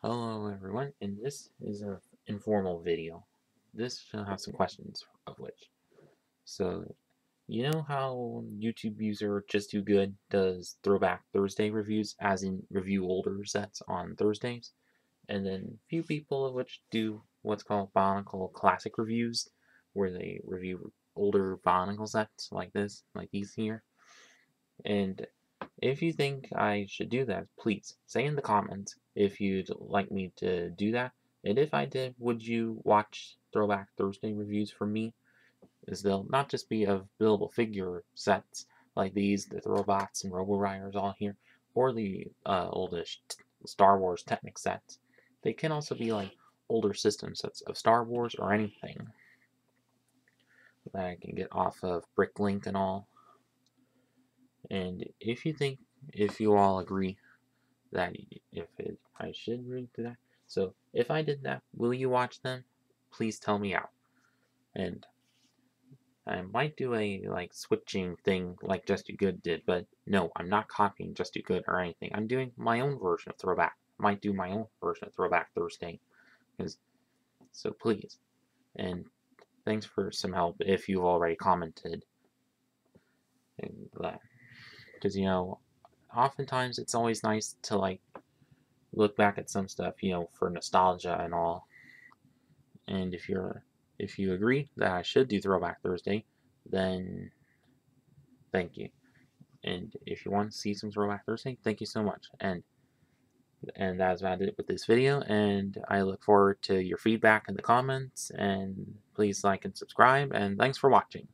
Hello everyone, and this is an informal video. This will have some questions of which. So, you know how YouTube user Just Too Good does Throwback Thursday reviews, as in review older sets on Thursdays? And then few people of which do what's called Bionicle Classic reviews, where they review older Bionicle sets like this, like these here. And if you think I should do that, please say in the comments if you'd like me to do that. And if I did, would you watch Throwback Thursday reviews from me? As they'll not just be of buildable figure sets like these, the Throwbots and Robo Riders all here, or the uh, oldest Star Wars Technic sets. They can also be like older system sets of Star Wars or anything that I can get off of Bricklink and all. And if you think, if you all agree that if it, I should read that, so if I did that, will you watch them? Please tell me out. And I might do a like switching thing like Just Too Good did, but no, I'm not copying Just Too Good or anything. I'm doing my own version of Throwback. I might do my own version of Throwback Thursday. Because so please. And thanks for some help if you've already commented. Because you know oftentimes it's always nice to like look back at some stuff you know for nostalgia and all. And if you're if you agree that I should do throwback Thursday then thank you. And if you want to see some throwback Thursday thank you so much. And and that's about it with this video and I look forward to your feedback in the comments and please like and subscribe and thanks for watching